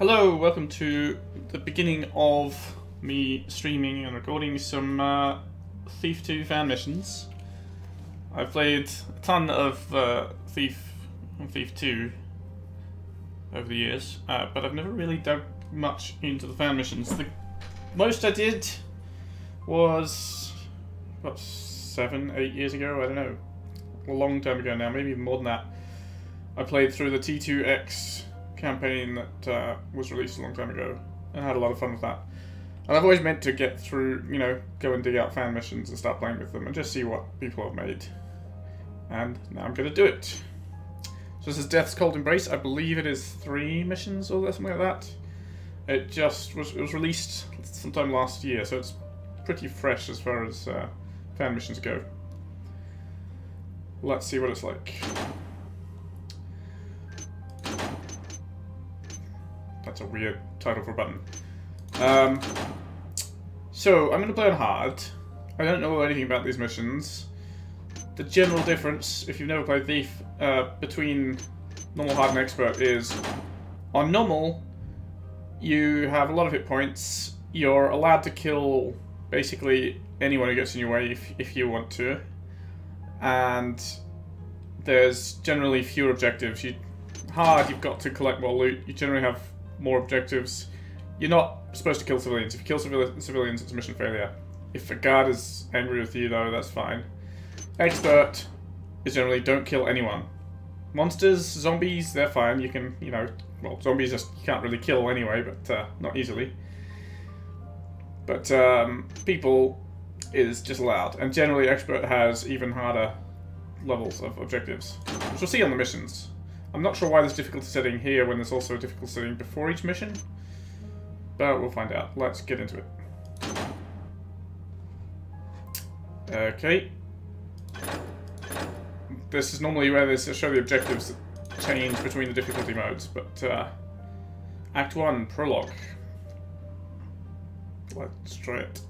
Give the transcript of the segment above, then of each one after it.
Hello, welcome to the beginning of me streaming and recording some uh, Thief 2 fan missions. I've played a ton of uh, Thief and Thief 2 over the years, uh, but I've never really dug much into the fan missions. The most I did was, what, seven, eight years ago? I don't know. A long time ago now, maybe even more than that. I played through the T2X campaign that uh, was released a long time ago and had a lot of fun with that. And I've always meant to get through, you know, go and dig out fan missions and start playing with them and just see what people have made. And now I'm going to do it. So this is Death's Cold Embrace. I believe it is three missions or something like that. It just was it was released sometime last year, so it's pretty fresh as far as uh, fan missions go. Let's see what it's like. That's a weird title for a button. Um, so, I'm going to play on hard. I don't know anything about these missions. The general difference, if you've never played Thief, uh, between normal, hard, and expert is on normal, you have a lot of hit points. You're allowed to kill basically anyone who gets in your way if, if you want to. And there's generally fewer objectives. You hard, you've got to collect more loot. You generally have more objectives. You're not supposed to kill civilians. If you kill civili civilians, it's a mission failure. If a guard is angry with you, though, that's fine. Expert is generally don't kill anyone. Monsters, zombies, they're fine. You can, you know, well, zombies just you can't really kill anyway, but uh, not easily. But um, people is just allowed, and generally expert has even harder levels of objectives, which we'll see on the missions. I'm not sure why there's difficulty setting here when there's also a difficulty setting before each mission. But we'll find out. Let's get into it. Okay. This is normally where they show the objectives that change between the difficulty modes, but uh, Act 1, Prologue. Let's try it.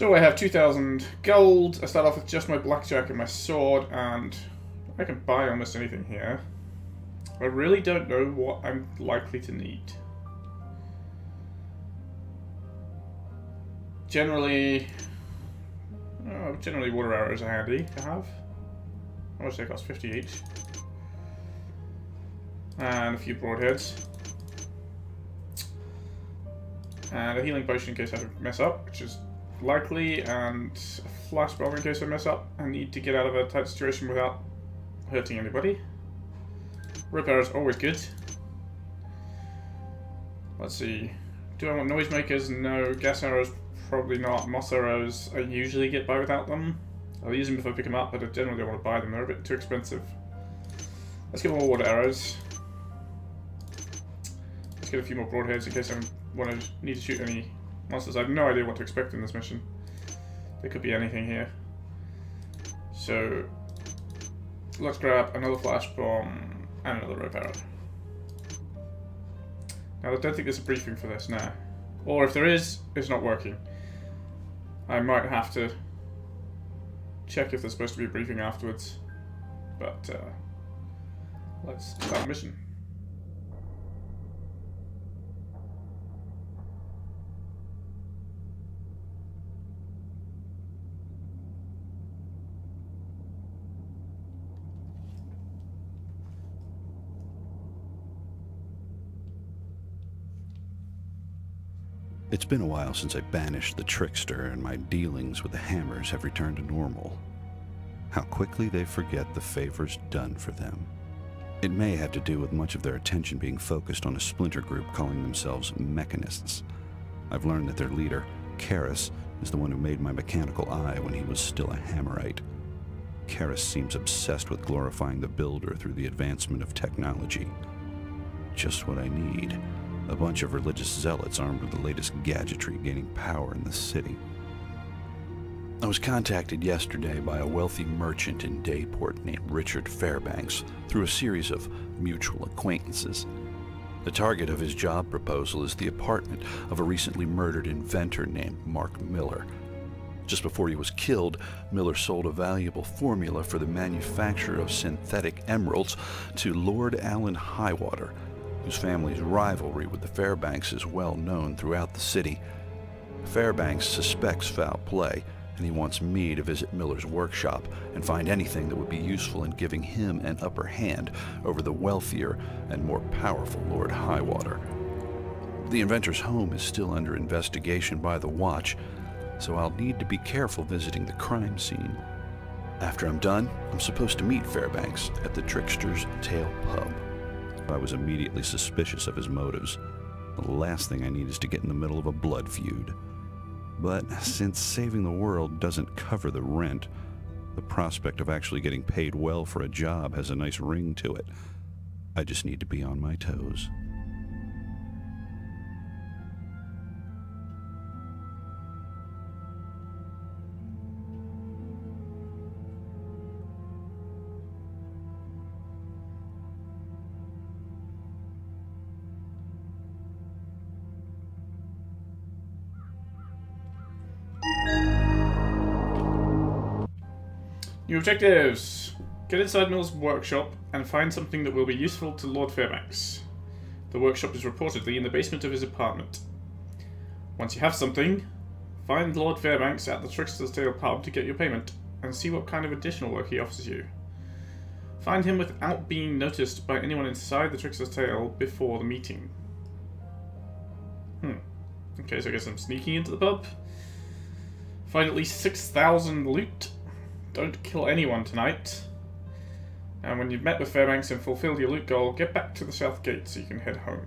So I have 2,000 gold. I start off with just my blackjack and my sword, and I can buy almost anything here. I really don't know what I'm likely to need. Generally, oh, generally water arrows are handy to have. How much they cost? 50 each. And a few broadheads. And a healing potion in case I mess up, which is likely, and flash bomb in case I mess up I need to get out of a tight situation without hurting anybody. Rope arrows always good. Let's see. Do I want noisemakers? No. Gas arrows? Probably not. Moss arrows, I usually get by without them. I'll use them if I pick them up, but I generally don't want to buy them. They're a bit too expensive. Let's get more water arrows. Let's get a few more broadheads in case I want to need to shoot any monsters. I have no idea what to expect in this mission. There could be anything here. So, let's grab another flash bomb and another rope arrow. Now, I don't think there's a briefing for this now. Or if there is, it's not working. I might have to check if there's supposed to be a briefing afterwards. But, uh, let's start mission. It's been a while since I banished the trickster, and my dealings with the hammers have returned to normal. How quickly they forget the favors done for them. It may have to do with much of their attention being focused on a splinter group calling themselves Mechanists. I've learned that their leader, Karras, is the one who made my mechanical eye when he was still a Hammerite. Karras seems obsessed with glorifying the Builder through the advancement of technology. Just what I need a bunch of religious zealots armed with the latest gadgetry gaining power in the city. I was contacted yesterday by a wealthy merchant in Dayport named Richard Fairbanks through a series of mutual acquaintances. The target of his job proposal is the apartment of a recently murdered inventor named Mark Miller. Just before he was killed, Miller sold a valuable formula for the manufacture of synthetic emeralds to Lord Alan Highwater, whose family's rivalry with the Fairbanks is well known throughout the city. Fairbanks suspects foul play, and he wants me to visit Miller's workshop and find anything that would be useful in giving him an upper hand over the wealthier and more powerful Lord Highwater. The inventor's home is still under investigation by the Watch, so I'll need to be careful visiting the crime scene. After I'm done, I'm supposed to meet Fairbanks at the Trickster's Tail Pub. I was immediately suspicious of his motives. The last thing I need is to get in the middle of a blood feud. But since saving the world doesn't cover the rent, the prospect of actually getting paid well for a job has a nice ring to it. I just need to be on my toes. Objectives. Get inside Mill's workshop and find something that will be useful to Lord Fairbanks. The workshop is reportedly in the basement of his apartment. Once you have something, find Lord Fairbanks at the Trickster's Tale pub to get your payment, and see what kind of additional work he offers you. Find him without being noticed by anyone inside the Trickster's Tale before the meeting. Hmm. Okay, so I guess I'm sneaking into the pub. Find at least 6,000 loot don't kill anyone tonight. And when you've met with Fairbanks and fulfilled your loot goal, get back to the south gate so you can head home.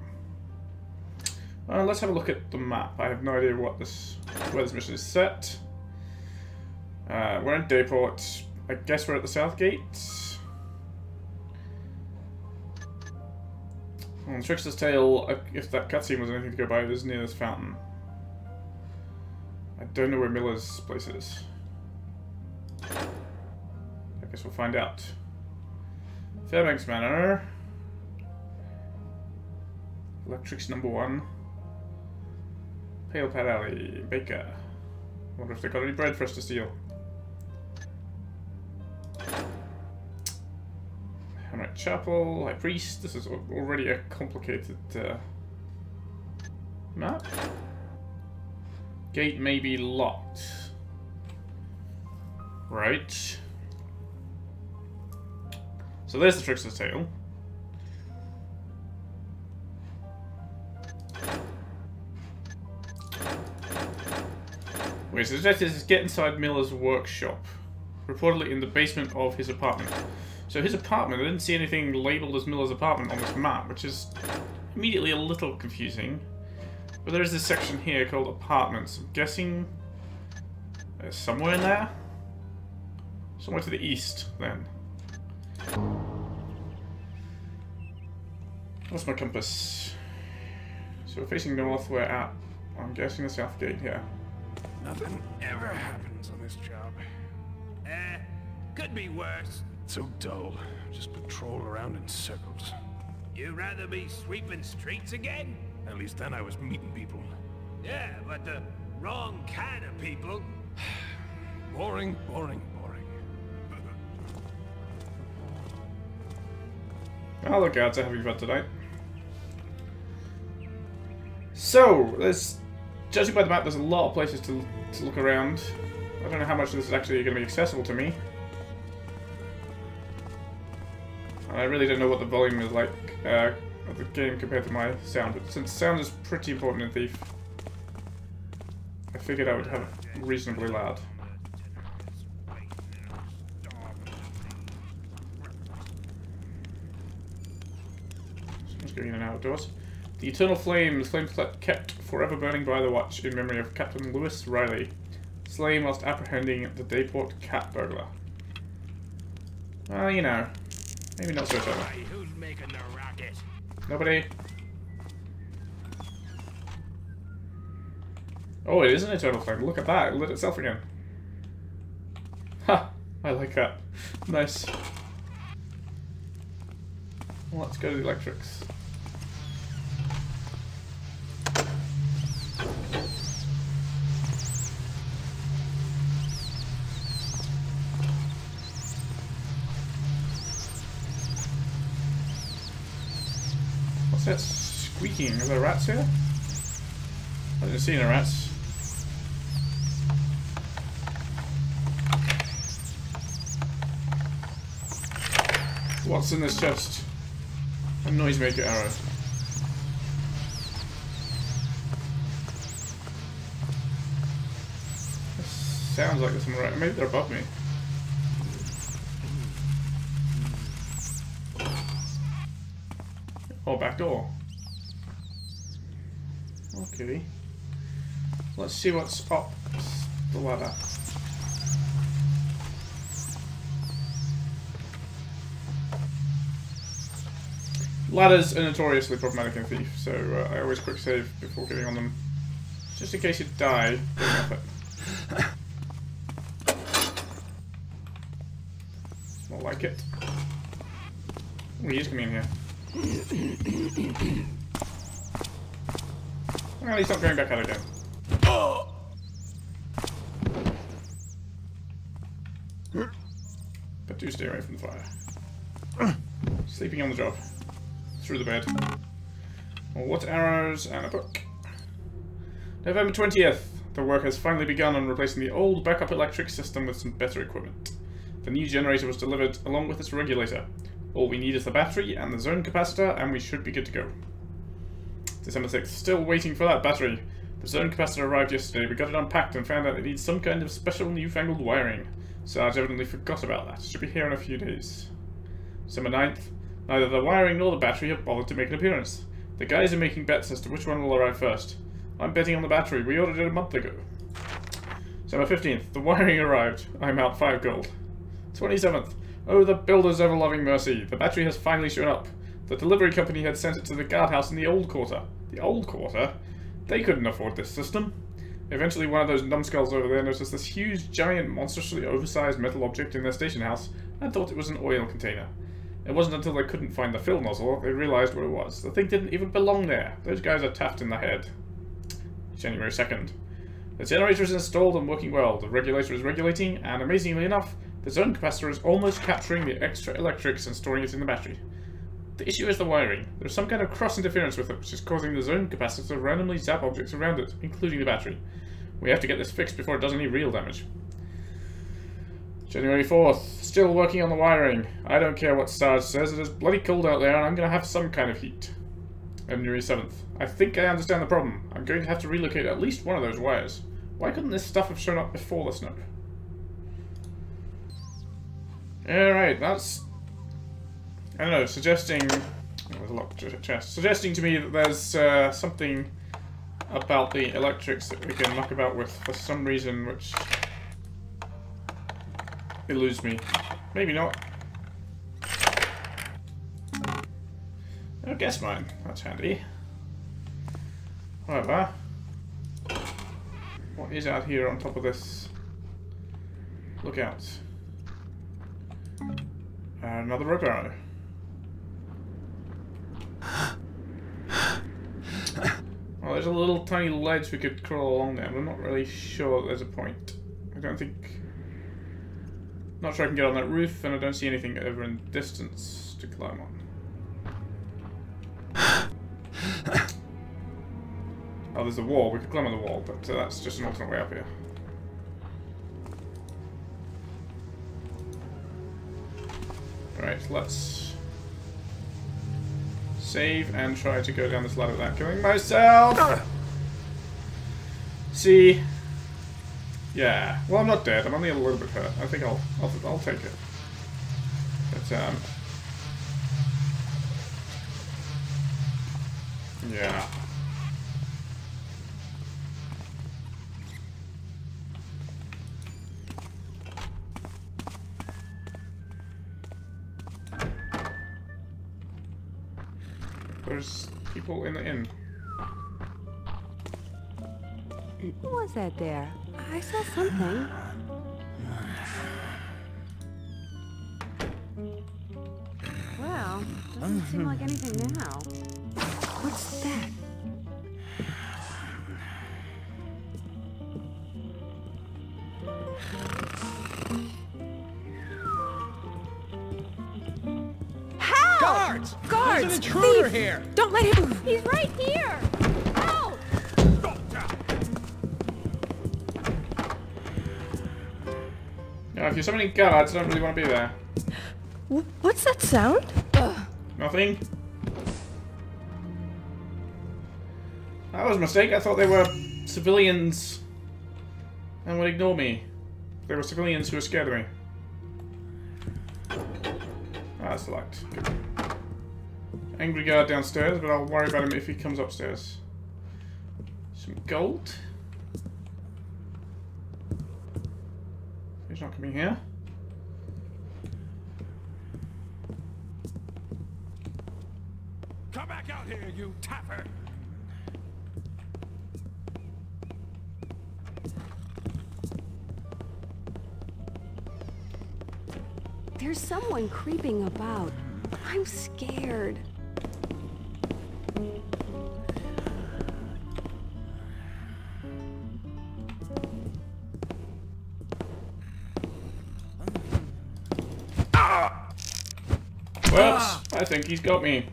Uh, let's have a look at the map. I have no idea what this where this mission is set. Uh, we're in Dayport. I guess we're at the south gate. On Trickster's Tale, if that cutscene was anything to go by, it is near this fountain. I don't know where Miller's place is. I guess we'll find out. Fairbanks Manor. Electrics number one. Pale Pat Alley. Baker. Wonder if they got any bread for us to steal. Hamlet Chapel. High Priest. This is already a complicated uh, map. Gate may be locked. Right. So there's the Trickster's Tale. Okay, so the is get inside Miller's workshop. Reportedly in the basement of his apartment. So his apartment, I didn't see anything labelled as Miller's apartment on this map, which is immediately a little confusing. But there is this section here called apartments. I'm guessing there's somewhere in there? Somewhere to the east, then. What's my compass? So we're facing north, we're at, I'm guessing the south gate here. Nothing ever happens on this job. Eh, could be worse. So dull. Just patrol around in circles. You'd rather be sweeping streets again? At least then I was meeting people. Yeah, but the wrong kind of people. Boring, boring, I'll look out to having fun tonight. So, there's, judging by the map, there's a lot of places to, to look around. I don't know how much of this is actually going to be accessible to me. And I really don't know what the volume is like uh, of the game compared to my sound, but since sound is pretty important in Thief, I figured I would have reasonably loud. Just going in and outdoors. The eternal flames, flames kept forever burning by the watch in memory of Captain Lewis Riley, slain whilst apprehending the Dayport cat burglar. Well, you know, maybe not so eternal. Hey, who's making the racket? Nobody. Oh, it is an eternal flame. Look at that. It lit itself again. Ha! I like that. Nice. Well, let's go to the electrics. What's that squeaking? Are there rats here? I didn't see any rats. What's in this chest? A noisemaker arrow. Sounds like there's some right. Maybe they're above me. Back door. Okay. Let's see what's up the ladder. Ladders are notoriously problematic in Thief, so uh, I always quick save before getting on them. Just in case you die. More like it. Oh, he is coming in here. Well, he's not going back out again. But do stay away from the fire. Sleeping on the job. Through the bed. Well, what arrows and a book. November 20th. The work has finally begun on replacing the old backup electric system with some better equipment. The new generator was delivered along with its regulator. All we need is the battery and the zone capacitor, and we should be good to go. December 6th. Still waiting for that battery. The zone capacitor arrived yesterday. We got it unpacked and found out it needs some kind of special newfangled wiring. Sarge evidently forgot about that. Should be here in a few days. December 9th. Neither the wiring nor the battery have bothered to make an appearance. The guys are making bets as to which one will arrive first. I'm betting on the battery. We ordered it a month ago. December 15th. The wiring arrived. I'm out 5 gold. 27th. Oh, the builder's ever-loving mercy. The battery has finally shown up. The delivery company had sent it to the guardhouse in the old quarter. The old quarter? They couldn't afford this system. Eventually, one of those numbskulls over there noticed this huge, giant, monstrously oversized metal object in their station house and thought it was an oil container. It wasn't until they couldn't find the fill nozzle that they realized what it was. The thing didn't even belong there. Those guys are tapped in the head. January 2nd. The generator is installed and working well. The regulator is regulating, and amazingly enough, the zone capacitor is almost capturing the extra electrics and storing it in the battery. The issue is the wiring. There's some kind of cross-interference with it, which is causing the zone capacitor to randomly zap objects around it, including the battery. We have to get this fixed before it does any real damage. January 4th. Still working on the wiring. I don't care what Sarge says, it is bloody cold out there and I'm going to have some kind of heat. January 7th. I think I understand the problem. I'm going to have to relocate at least one of those wires. Why couldn't this stuff have shown up before the snow? Alright, that's... I don't know, suggesting... Oh, there's a locked chest. Suggesting to me that there's uh, something about the electrics that we can muck about with for some reason which eludes me. Maybe not. Oh, gas mine. That's handy. However, what is out here on top of this? Look out. Another rope arrow. Well, there's a little tiny ledge we could crawl along there, but I'm not really sure there's a point. I don't think... Not sure I can get on that roof, and I don't see anything over in distance to climb on. oh, there's a wall. We could climb on the wall, but uh, that's just an alternate way up here. Let's save and try to go down this ladder without killing myself. See? Yeah. Well, I'm not dead. I'm only a little bit hurt. I think I'll I'll, I'll take it. But um. Yeah. Who was that there? I saw something. Well, doesn't seem like anything now. What's that? Help! Guards! Guards! guards! intruder Thief! here! Don't let him. He's right here! If you're summoning guards, I don't really want to be there. What's that sound? Nothing. That was a mistake. I thought they were civilians and would ignore me. They were civilians who were scared of me. Ah, select. Good. Angry guard downstairs, but I'll worry about him if he comes upstairs. Some gold. He's here. Come back out here, you taffer! There's someone creeping about. I'm scared. Whoops! I think he's got me.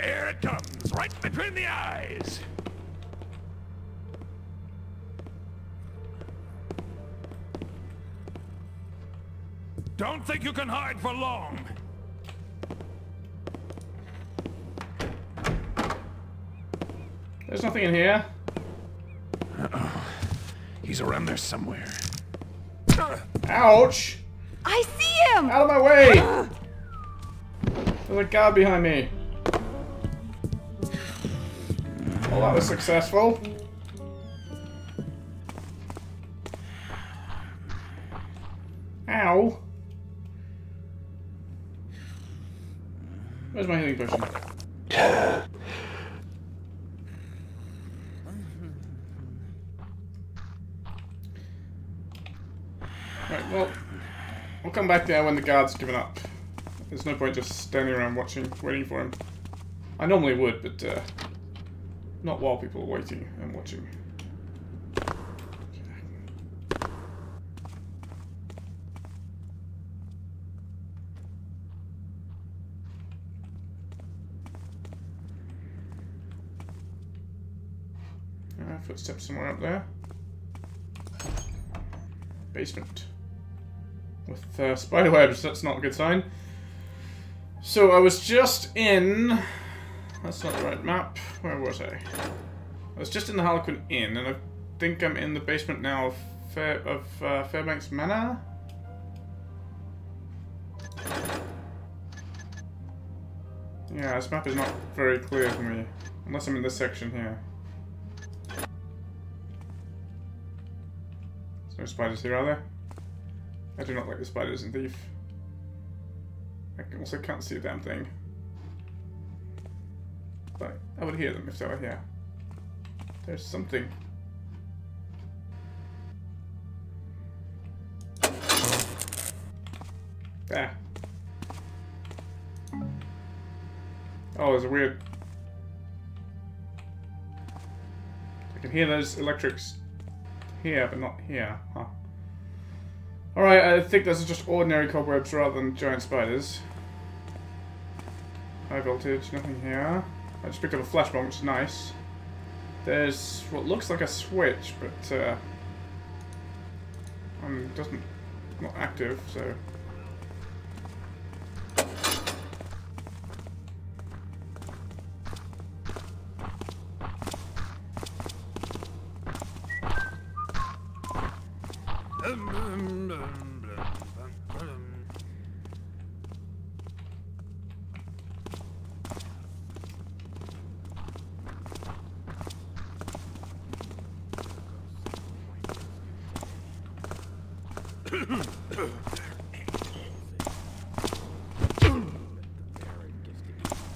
Here it comes, right between the eyes! Don't think you can hide for long! There's nothing in here. He's around there somewhere. Ouch! I see him! Out of my way! There's a guard behind me. Well, that was successful. Ow. Where's my healing potion? Right, well, we'll come there when the guard's given up. There's no point just standing around watching, waiting for him. I normally would, but uh, not while people are waiting and watching. Uh, footsteps somewhere up there. Basement. With uh, spider webs, that's not a good sign. So I was just in... That's not the right map. Where was I? I was just in the Harlequin Inn, and I think I'm in the basement now of, Fair, of uh, Fairbanks Manor? Yeah, this map is not very clear for me. Unless I'm in this section here. There's no spiders here, are there? I do not like the spiders in Thief. I also can't see a damn thing. But I would hear them if they were here. There's something. There. Oh, there's a weird... I can hear those electrics here, but not here. Huh. Alright, I think those are just ordinary cobwebs rather than giant spiders. High voltage, nothing here. I just picked up a flashbomb, which is nice. There's what looks like a switch, but uh, um, doesn't not active, so.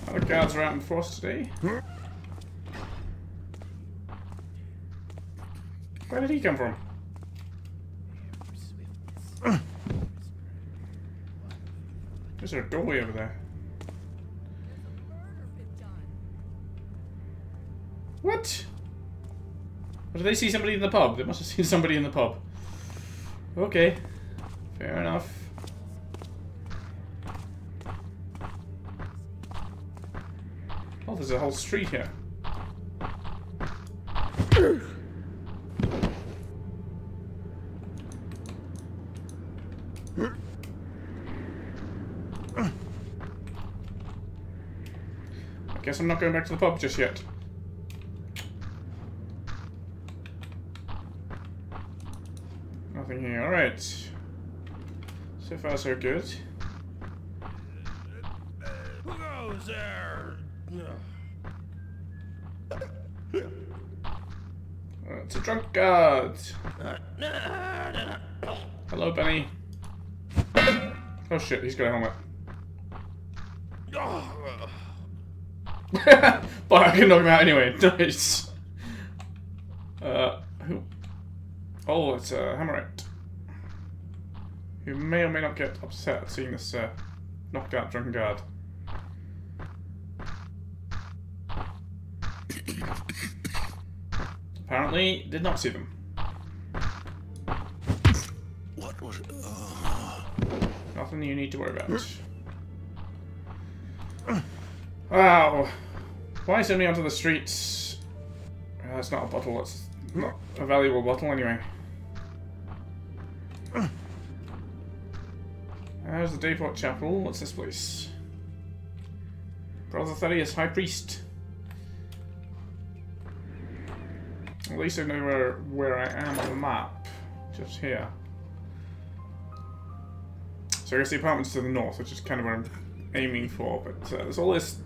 Other guards are out in force today. Where did he come from? Is there a doorway over there? What? Or did they see somebody in the pub? They must have seen somebody in the pub. Okay. Fair enough. Oh, there's a whole street here. I guess I'm not going back to the pub just yet. Nothing here. Alright. So far, so good. Who goes there? Uh, it's a drunk guard. Hello, Benny. Oh shit, he's got a helmet. but I can knock him out anyway. Nice. Uh, who? Oh, it's uh, Hammerite. Who may or may not get upset at seeing this uh, knocked out drunken guard. Apparently, did not see them. What was. it? Nothing you need to worry about. Wow. Why send me onto the streets? Uh, that's not a bottle, that's not a valuable bottle anyway. There's the Dayport Chapel. What's this place? Brother Thaddeus, High Priest. At least I know where, where I am on the map. Just here. So I guess the apartment's to the north, which is kind of where I'm aiming for, but uh, there's all this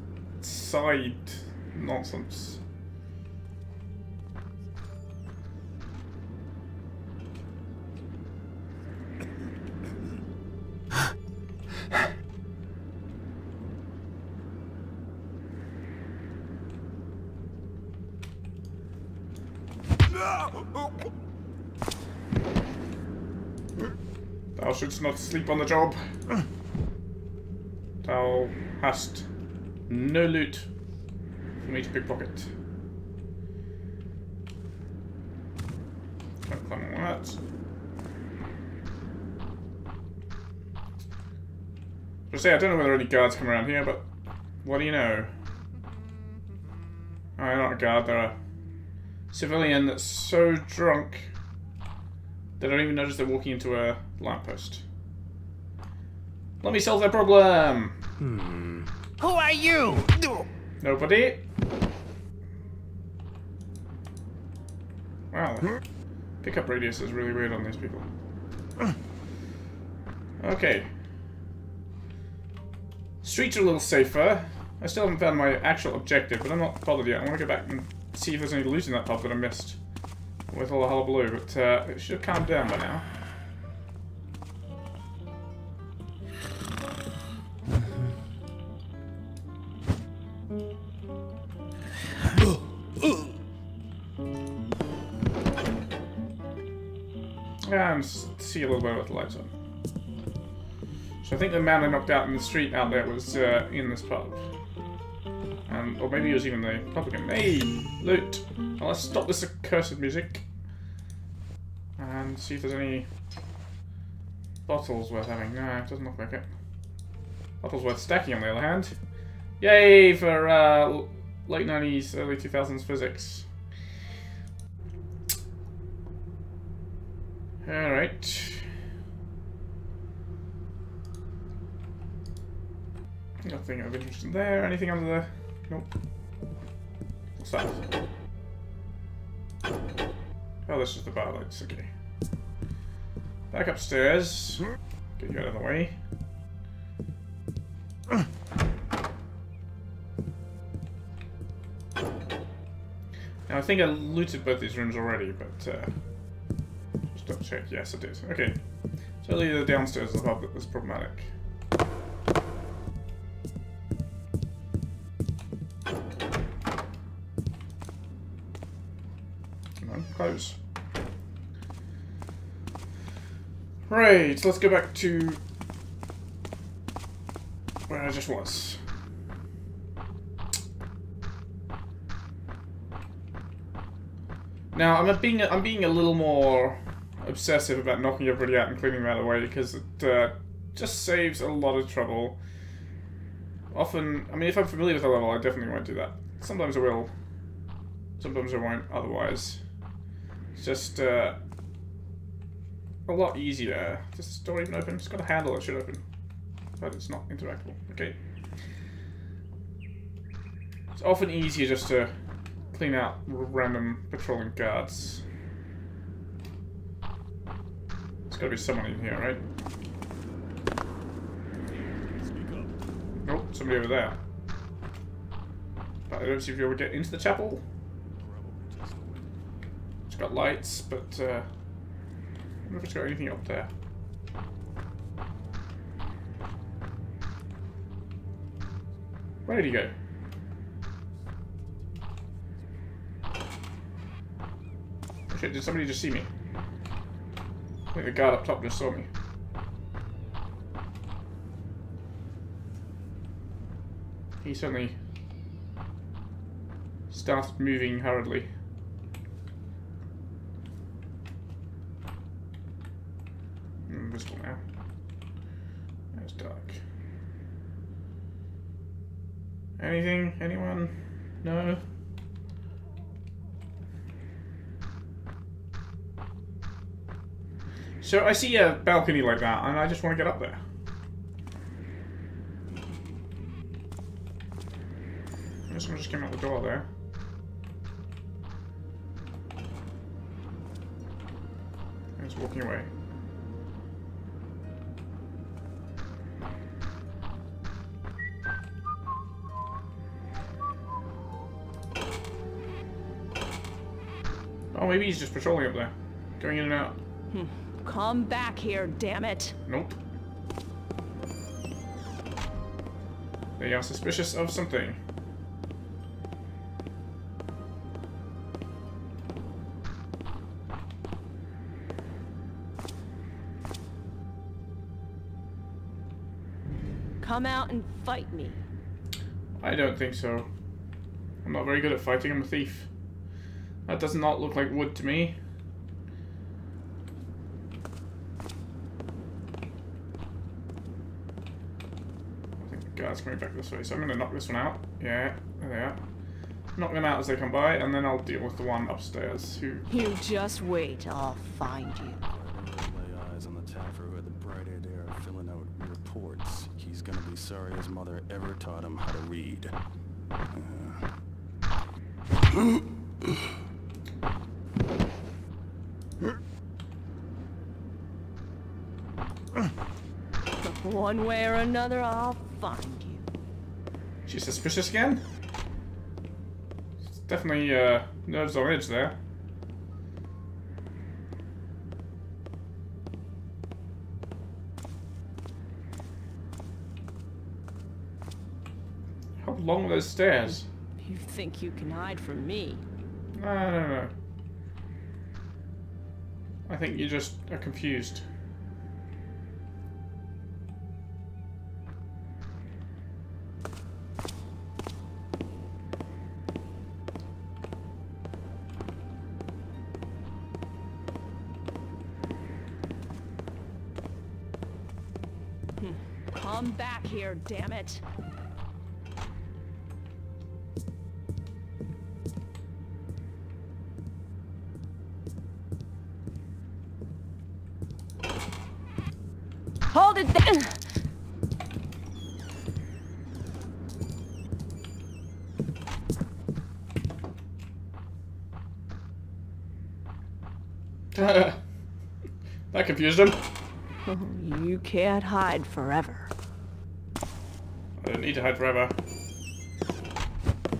side nonsense. Not sleep on the job. Thou hast no loot for me to pickpocket. On that. Just say, I don't know whether any guards come around here, but what do you know? I'm not a guard, they're a civilian that's so drunk they don't even notice they're walking into a lamppost. Let me solve their problem! Who are you? Nobody? Wow, pickup radius is really weird on these people. Okay. Streets are a little safer. I still haven't found my actual objective, but I'm not bothered yet. I want to go back and see if there's any loot in that pub that I missed. With all the hullabaloo, but uh, it should have calmed down by now. And see a little bit with the lights on. So I think the man I knocked out in the street out there was uh, in this pub. Um, or maybe he was even the publican. Hey, loot. Well, let's stop this accursed music. And see if there's any bottles worth having. No, it doesn't look like it. Bottles worth stacking, on the other hand. Yay for uh, late 90s, early 2000s physics. Alright. Nothing of interest in there. Anything under there? Nope. What's that? Oh, this is the bar lights. Okay. Back upstairs. Get you out of the way. Now, I think I looted both these rooms already, but uh, check. Yes, I did. Okay. So the downstairs was problematic. Come on, close. Right, let's go back to where I just was. Now I'm being I'm being a little more obsessive about knocking everybody out and cleaning them out of the way because it uh, just saves a lot of trouble. Often, I mean, if I'm familiar with a level, I definitely won't do that. Sometimes I will. Sometimes I won't, otherwise. It's just uh, a lot easier. Does this door even open? It's got a handle that should open. But it's not interactable. Okay. It's often easier just to clean out random patrolling guards. There's gotta be someone in here, right? Oh, somebody over there. But I don't see if you ever get into the chapel. It's got lights, but uh, I don't know if it's got anything up there. Where did he go? Did somebody just see me? I think the guard up top just saw me. He suddenly started moving hurriedly. Invisible now. It's dark. Anything? Anyone? No? So I see a balcony like that, and I just want to get up there. Someone just came out the door there. And he's walking away. Oh, maybe he's just patrolling up there. Going in and out. Hmm. Come back here, damn it. Nope. They are suspicious of something. Come out and fight me. I don't think so. I'm not very good at fighting. I'm a thief. That does not look like wood to me. I think the coming back this way, so I'm gonna knock this one out. Yeah, there they are. Knock them out as they come by, and then I'll deal with the one upstairs who... You just wait, I'll find you. Lay eyes on the Taffer who had the bright idea of filling out reports. He's gonna be sorry his mother ever taught him how to read. One way or another, I'll find you. She's suspicious again? It's definitely, uh, nerves on edge there. How long are those stairs? You think you can hide from me? No, no, no. I think you just are confused. Damn it. Hold it then! that confused him. You can't hide forever. I don't need to hide forever.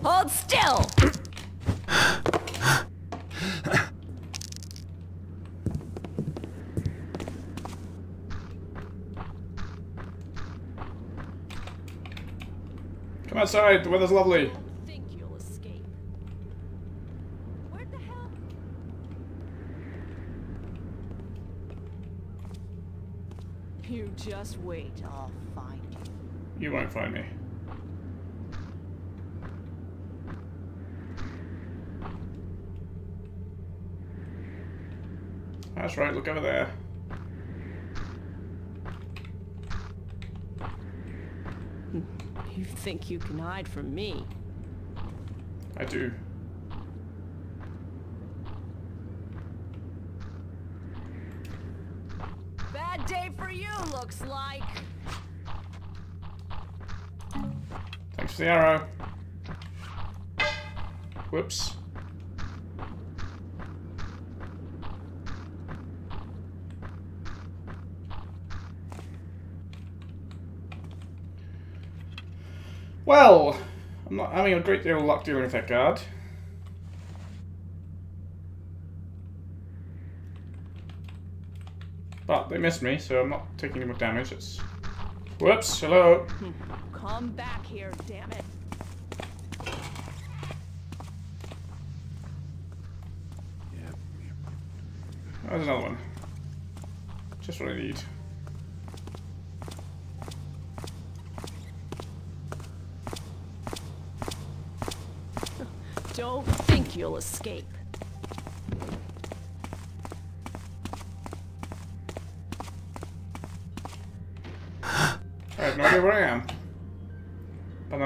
Hold still! Come outside, the weather's lovely. You'll escape. Where the hell? You just wait, I'll you. Won't find me. That's right, look over there. You think you can hide from me? I do. Bad day for you, looks like. The arrow. Whoops. Well, I'm not having a great deal of luck dealing with that guard. But they missed me, so I'm not taking any more damage. It's... Whoops, hello. Hmm. Come back here, damn it. Yep. There's another one. Just what I need. Don't think you'll escape. I have no idea where I am.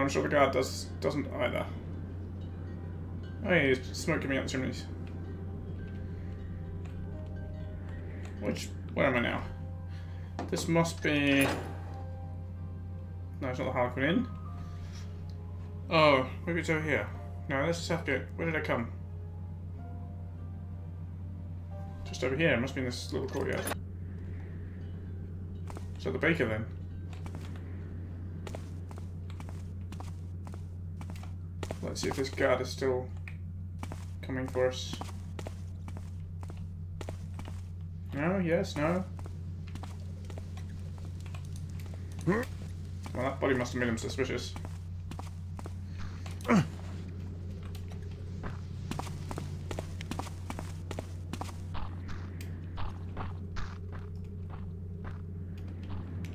I'm sure the guard does, doesn't either. Oh, he's smoke coming out the chimneys. Which, where am I now? This must be... No, it's not the Harlequin Inn. Oh, maybe it's over here. No, this is Southgate. Where did I come? Just over here. It must be in this little courtyard. That the baker then? Let's see if this guard is still coming for us. No, yes, no. Well, that body must have made him suspicious.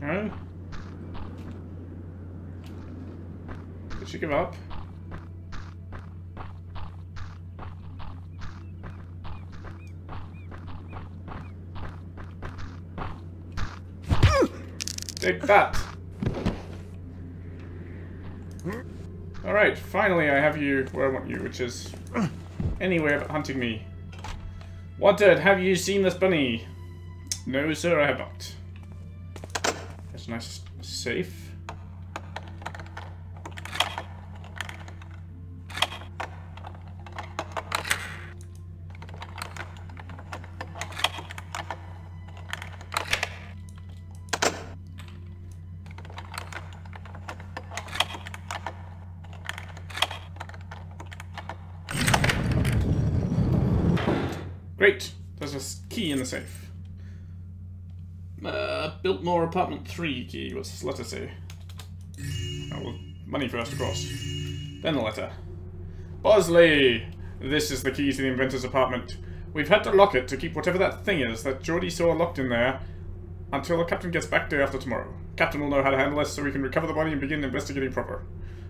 No? Did she give up? Take that! Alright, finally I have you where I want you, which is anywhere but hunting me. Wanted, have you seen this bunny? No, sir, I have not. That's a nice safe. Apartment 3 key. What's this letter say? Oh, well, money first, of course. Then the letter. Bosley! This is the key to the inventor's apartment. We've had to lock it to keep whatever that thing is that Geordie saw locked in there until the captain gets back day after tomorrow. Captain will know how to handle this so we can recover the body and begin investigating proper.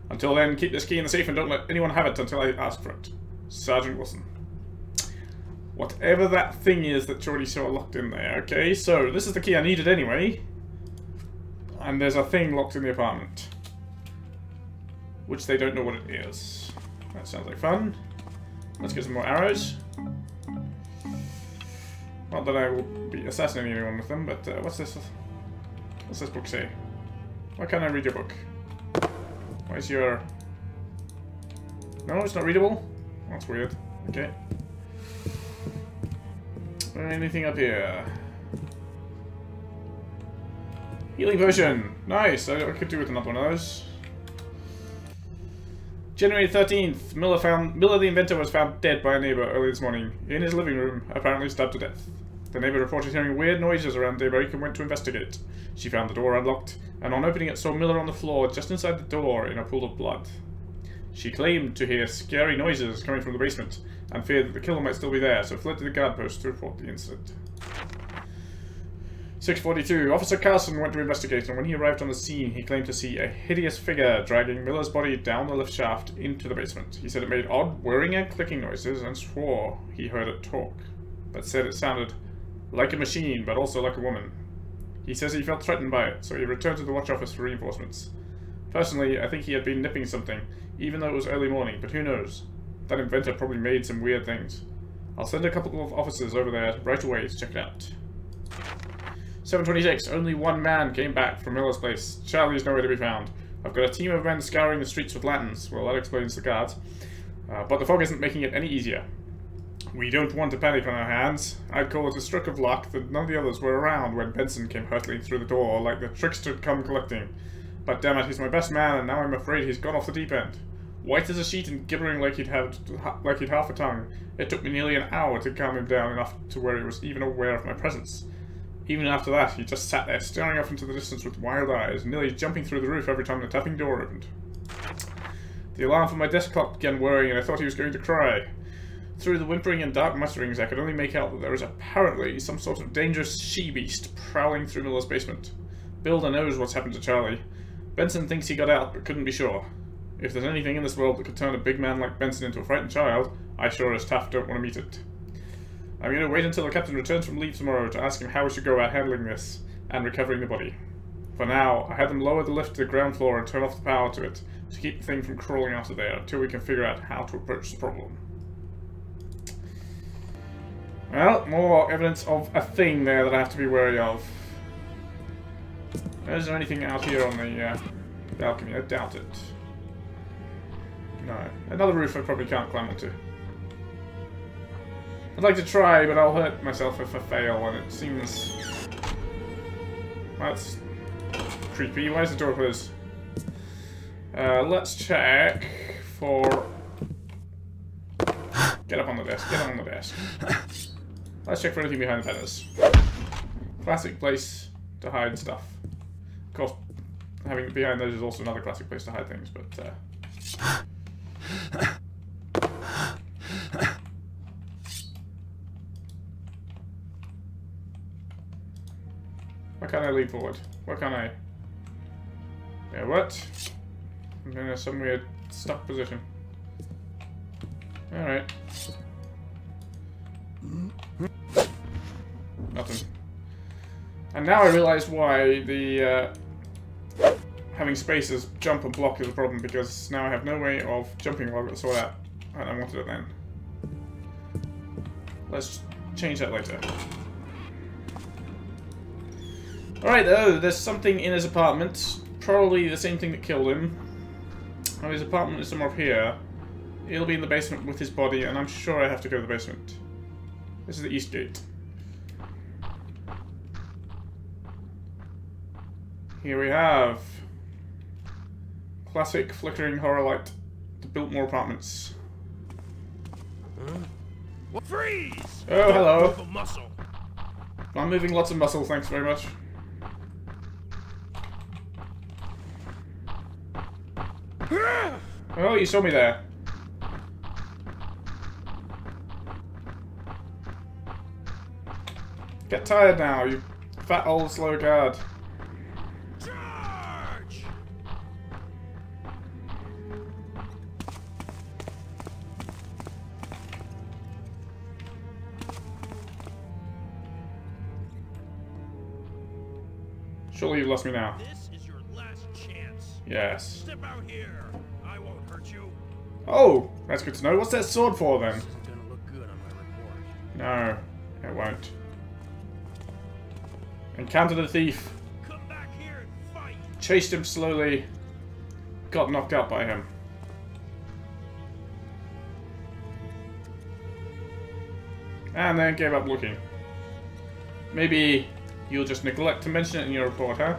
Until then, keep this key in the safe and don't let anyone have it until I ask for it. Sergeant Wilson. Whatever that thing is that Geordie saw locked in there. Okay, so this is the key I needed anyway. And there's a thing locked in the apartment. Which they don't know what it is. That sounds like fun. Let's get some more arrows. Not that I will be assassinating anyone with them, but uh, what's this? What's this book say? Why can't I read your book? Why is your... No, it's not readable? That's weird. Okay. Anything up here? Healing potion! Nice! I, I could do with another one of those. January 13th, Miller found Miller the inventor was found dead by a neighbor early this morning, in his living room, apparently stabbed to death. The neighbor reported hearing weird noises around daybreak and went to investigate. She found the door unlocked, and on opening it saw Miller on the floor just inside the door in a pool of blood. She claimed to hear scary noises coming from the basement, and feared that the killer might still be there, so fled to the guard post to report the incident. 642. Officer Carson went to investigate, and when he arrived on the scene, he claimed to see a hideous figure dragging Miller's body down the lift shaft into the basement. He said it made odd whirring and clicking noises and swore he heard it talk, but said it sounded Like a machine, but also like a woman. He says he felt threatened by it, so he returned to the watch office for reinforcements. Personally, I think he had been nipping something, even though it was early morning, but who knows? That inventor probably made some weird things. I'll send a couple of officers over there right away to check it out. 726. Only one man came back from Miller's place. Charlie's nowhere to be found. I've got a team of men scouring the streets with lanterns. Well, that explains the guards. Uh, but the fog isn't making it any easier. We don't want to panic on our hands. I'd call it a stroke of luck that none of the others were around when Benson came hurtling through the door like the trickster come collecting. But damn it, he's my best man, and now I'm afraid he's gone off the deep end. White as a sheet and gibbering like he'd had like he'd half a tongue. It took me nearly an hour to calm him down enough to where he was even aware of my presence. Even after that, he just sat there, staring off into the distance with wild eyes, nearly jumping through the roof every time the tapping door opened. The alarm from my desk clock began whirring, and I thought he was going to cry. Through the whimpering and dark mutterings, I could only make out that there was apparently some sort of dangerous she-beast prowling through Miller's basement. Builder knows what's happened to Charlie. Benson thinks he got out, but couldn't be sure. If there's anything in this world that could turn a big man like Benson into a frightened child, I sure as tough don't want to meet it. I'm going to wait until the captain returns from leave tomorrow to ask him how we should go about handling this and recovering the body. For now, I had them lower the lift to the ground floor and turn off the power to it to keep the thing from crawling out of there until we can figure out how to approach the problem. Well, more evidence of a thing there that I have to be wary of. Is there anything out here on the uh, balcony? I doubt it. No. Another roof I probably can't climb into. I'd like to try, but I'll hurt myself if I fail, and it seems... That's creepy. Why is the door closed? Uh, let's check for... Get up on the desk. Get up on the desk. Let's check for anything behind the banners. Classic place to hide stuff. Of course, having it behind those is also another classic place to hide things, but... Uh... Why can't I lean forward? Why can't I? Yeah, what? I'm in some weird stuck position. Alright. Nothing. And now I realize why the uh, having spaces jump and block is a problem because now I have no way of jumping while I've got sort out. And I wanted it then. Let's change that later. Alright though, there's something in his apartment. Probably the same thing that killed him. Oh, his apartment is somewhere up here. He'll be in the basement with his body, and I'm sure I have to go to the basement. This is the east gate. Here we have classic flickering horror light. The Biltmore Apartments. Hmm? Freeze! Oh, hello. Move a muscle. I'm moving lots of muscle, thanks very much. Oh, you saw me there. Get tired now, you fat old slow guard. Charge! Surely you've lost me now. Yes. Step out here. I won't hurt you. Oh, that's good to know. What's that sword for then? This is gonna look good on my. No, it won't. Encountered a thief. Come back here and fight. Chased him slowly. Got knocked out by him. And then gave up looking. Maybe you'll just neglect to mention it in your report, huh?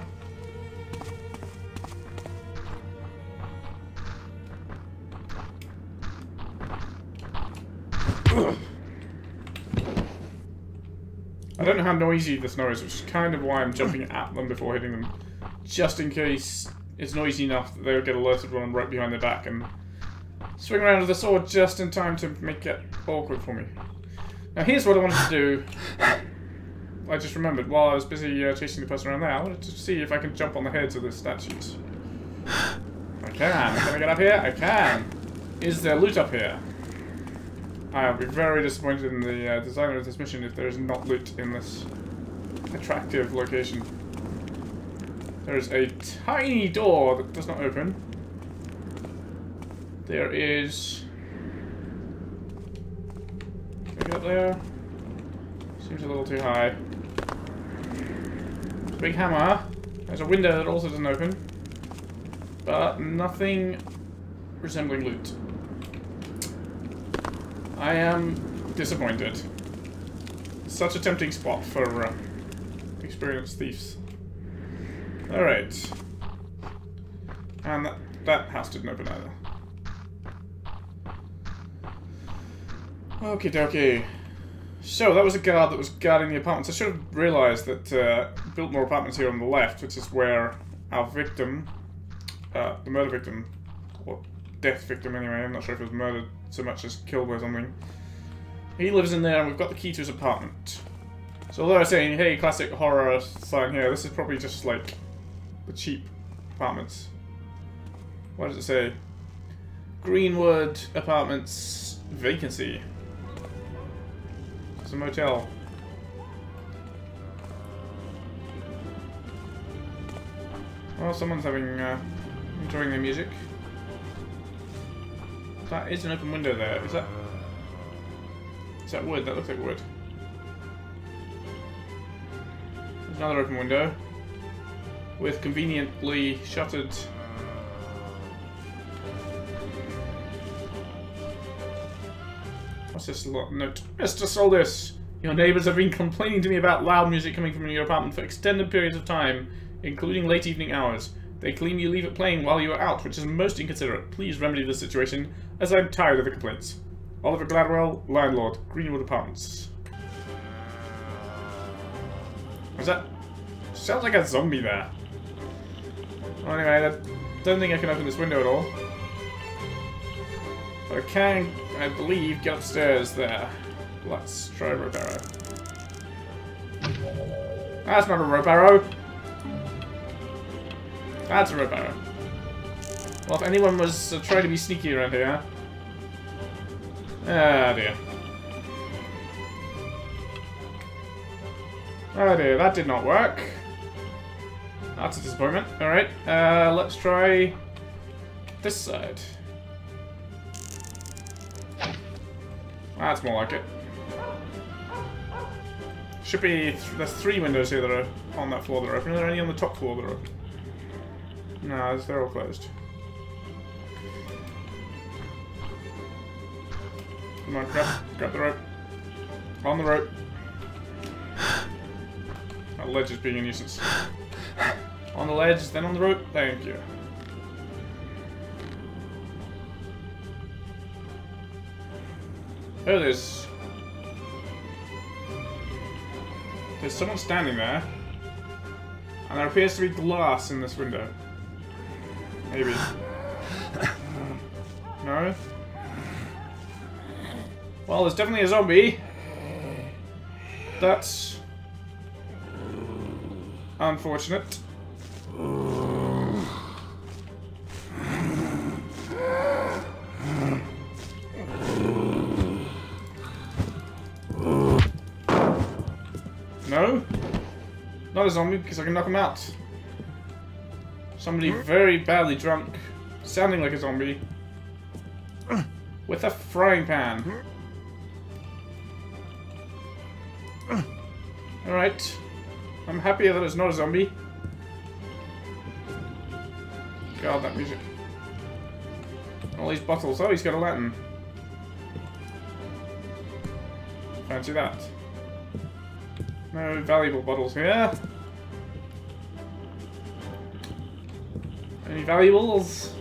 Noisy the snow is, which is kind of why I'm jumping at them before hitting them. Just in case it's noisy enough that they'll get alerted when I'm right behind their back and swing around with the sword just in time to make it awkward for me. Now here's what I wanted to do. I just remembered while I was busy uh, chasing the person around there, I wanted to see if I can jump on the heads of the statues. I can. Can I get up here? I can. Is there loot up here? I'll be very disappointed in the uh, designer of this mission if there is not loot in this attractive location. There is a tiny door that does not open. There is... Can we get up there? Seems a little too high. Big hammer. There's a window that also doesn't open. But nothing resembling loot. I am disappointed. Such a tempting spot for uh, experienced thieves. Alright. And that, that house didn't open either. Okie dokie. So, that was a guard that was guarding the apartments. I should have realised that, uh, Biltmore Apartments here on the left, which is where our victim, uh, the murder victim, or death victim anyway, I'm not sure if he was murdered so much as killed by something. He lives in there and we've got the key to his apartment. So although I was saying, hey, classic horror sign here, this is probably just like the cheap apartments. What does it say? Greenwood Apartments vacancy. It's a motel. Well, someone's having, uh, enjoying their music. That is an open window there. Is that... Is that wood? That looks like wood. Another open window. With conveniently shuttered... Uh, what's this note? Mr. Soldis, your neighbors have been complaining to me about loud music coming from your apartment for extended periods of time, including late evening hours. They claim you leave it playing while you are out, which is most inconsiderate. Please remedy the situation, as I'm tired of the complaints. Oliver Gladwell, landlord, Greenwood Apartments. Was that... Sounds like a zombie there. Well, anyway, I don't think I can open this window at all. But I can, I believe, get upstairs there. Let's try rope arrow. That's not a rope arrow. That's a rope. Well, if anyone was uh, trying to be sneaky around here... Ah, dear. Oh dear, that did not work. That's a disappointment. Alright, uh, let's try this side. That's more like it. Should be, th there's three windows here that are on that floor that are open. Are there any on the top floor that are open? No, they're all closed. Come on, grab, grab the rope. On the rope. That ledge is being a nuisance. On the ledge, then on the rope. Thank you. Oh, there's... There's someone standing there. And there appears to be glass in this window. Maybe. No? Well, there's definitely a zombie. That's... Unfortunate. No? Not a zombie, because I can knock him out. Somebody very badly drunk, sounding like a zombie, with a frying pan. Alright. I'm happy that it's not a zombie. God, that music. All these bottles. Oh, he's got a lantern. Fancy that. No valuable bottles here. Any valuables?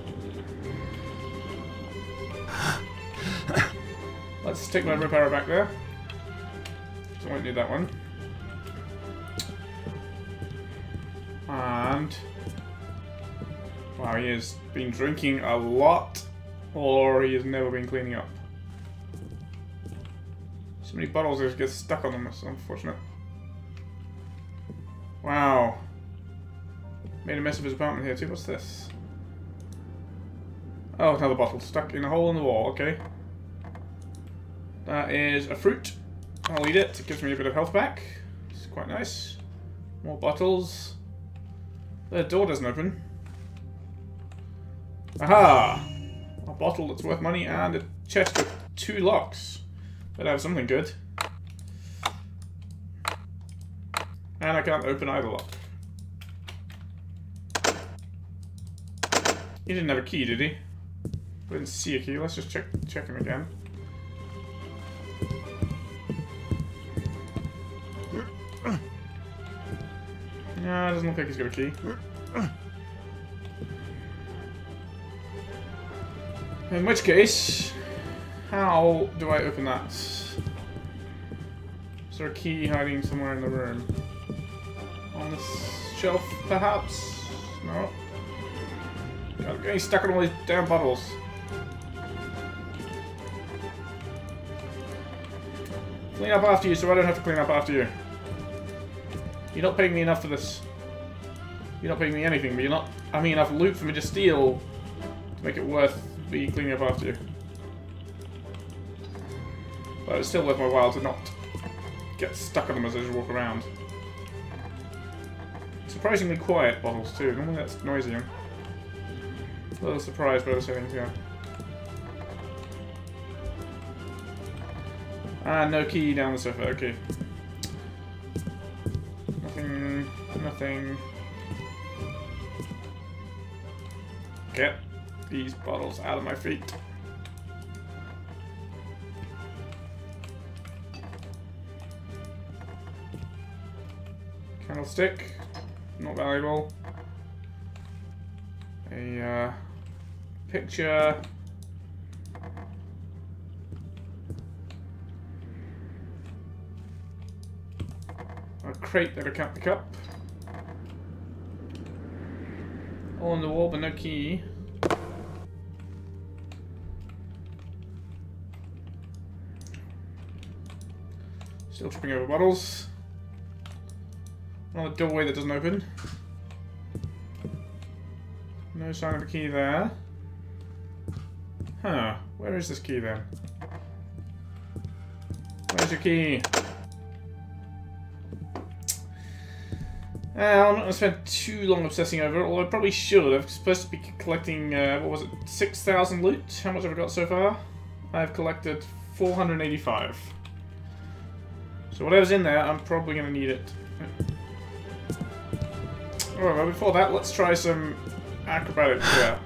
Let's take my repair back there. So I won't need that one. Wow, he has been drinking a lot, or he has never been cleaning up. So many bottles just get stuck on them, that's unfortunate. Wow. Made a mess of his apartment here too. What's this? Oh, another bottle stuck in a hole in the wall. Okay. That is a fruit. I'll eat it. It gives me a bit of health back. It's quite nice. More bottles. The door doesn't open. Aha! A bottle that's worth money and a chest with two locks. Better have something good. And I can't open either lock. He didn't have a key, did he? Didn't see a key. Let's just check check him again. Yeah, doesn't look like he's got a key. In which case, how do I open that? Is there a key hiding somewhere in the room? On this shelf, perhaps? No. I'm getting stuck in all these damn puddles. Clean up after you so I don't have to clean up after you. You're not paying me enough for this. You're not paying me anything, but you're not having enough loot for me to steal to make it worth me cleaning up after you. But it's still worth my while to not get stuck on them as I just walk around. Surprisingly quiet bottles too. Normally that's noisy. A little surprised by the settings here. Ah, no key down the sofa. Okay. Nothing. Get these bottles out of my feet. Candlestick. Not valuable. A uh, picture. A crate that I can't pick up. All on the wall, but no key. Still tripping over bottles. Another doorway that doesn't open. No sign of a key there. Huh. Where is this key then? Where's your key? Uh, I'm not going to spend too long obsessing over it, although I probably should. I'm supposed to be collecting, uh, what was it, 6,000 loot? How much have I got so far? I've collected 485. So whatever's in there, I'm probably going to need it. Alright, well before that, let's try some acrobatics here.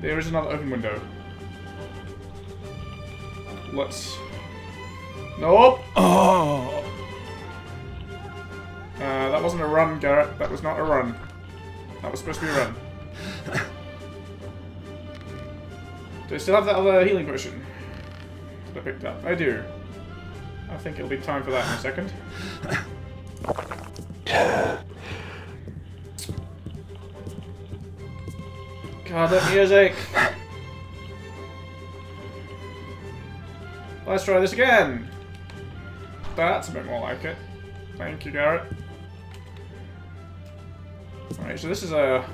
There is another open window. Let's... Nope! Oh! Wasn't a run, Garrett. That was not a run. That was supposed to be a run. do I still have that other healing potion? That I picked up? I do. I think it'll be time for that in a second. God, that music! Let's try this again! That's a bit more like it. Thank you, Garrett. Alright, so this is a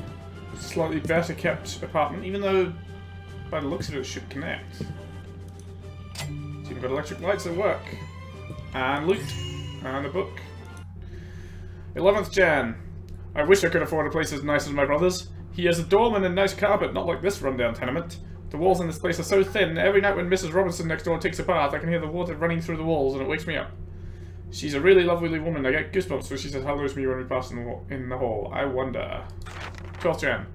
slightly better kept apartment, even though by the looks of it, it should connect. It's even got electric lights that work. And loot. And a book. 11th Jan. I wish I could afford a place as nice as my brother's. He has a doorman and a nice carpet, not like this rundown tenement. The walls in this place are so thin, every night when Mrs. Robinson next door takes a bath, I can hear the water running through the walls and it wakes me up. She's a really lovely woman. I get goosebumps when she says hello to me when we pass in the, in the hall. I wonder. 12th Jan.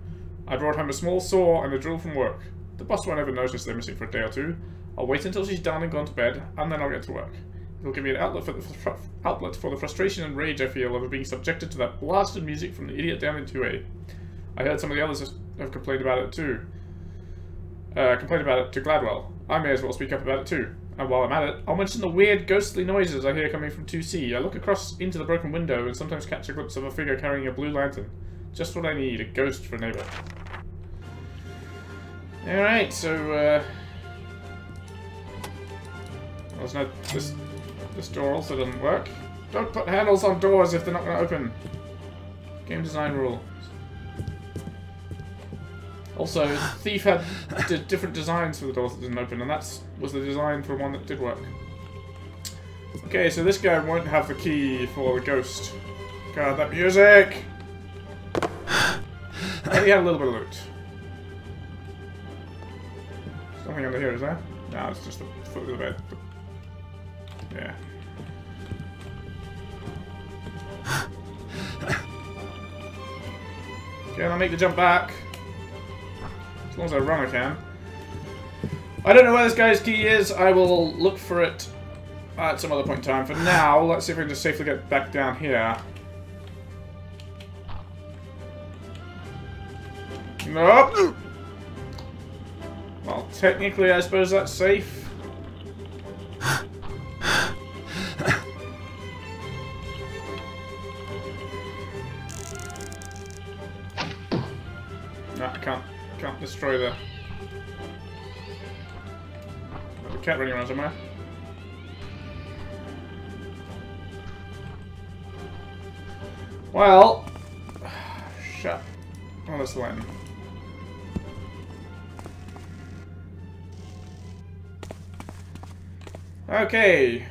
I brought home a small saw and a drill from work. The boss won't ever notice they're missing for a day or two. I'll wait until she's done and gone to bed, and then I'll get to work. It'll give me an outlet for the fr outlet for the frustration and rage I feel over being subjected to that blasted music from the idiot down in 2A. I heard some of the others have complained about it too. Uh, complained about it to Gladwell. I may as well speak up about it too. And while I'm at it, I'll mention the weird ghostly noises I hear coming from 2C. I look across into the broken window and sometimes catch a glimpse of a figure carrying a blue lantern. Just what I need, a ghost for a neighbor. Alright, so, uh... There's no... This, this door also doesn't work. Don't put handles on doors if they're not going to open. Game design rule. Also, Thief had different designs for the doors that didn't open, and that was the design for one that did work. Okay, so this guy won't have the key for the ghost. God, that music! And he had a little bit of loot. Something under here, is there? No, it's just the foot of the bed. Yeah. Can I make the jump back? As long as I run, I can. I don't know where this guy's key is. I will look for it at some other point in time. For now, let's see if we can just safely get back down here. Nope. Well, technically, I suppose that's safe. The cat running around somewhere. Well... Shut. Oh, that's line. Okay.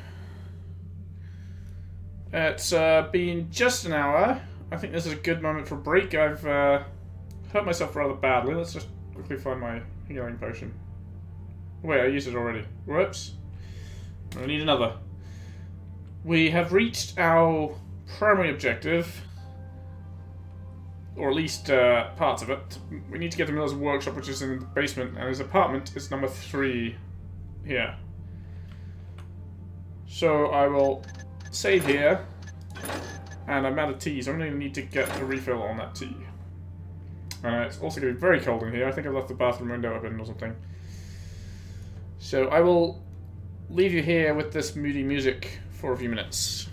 It's uh, been just an hour. I think this is a good moment for a break. I've uh, hurt myself rather badly. Let's just quickly find my healing potion. Wait, I used it already. Whoops. I need another. We have reached our primary objective. Or at least uh, parts of it. We need to get to Miller's workshop, which is in the basement, and his apartment is number three here. So I will save here, and I'm out of tea, so I'm going to need to get a refill on that tea. Uh, it's also going to be very cold in here. I think I've left the bathroom window open or something. So I will leave you here with this moody music for a few minutes.